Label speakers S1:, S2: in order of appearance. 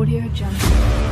S1: Audio jump.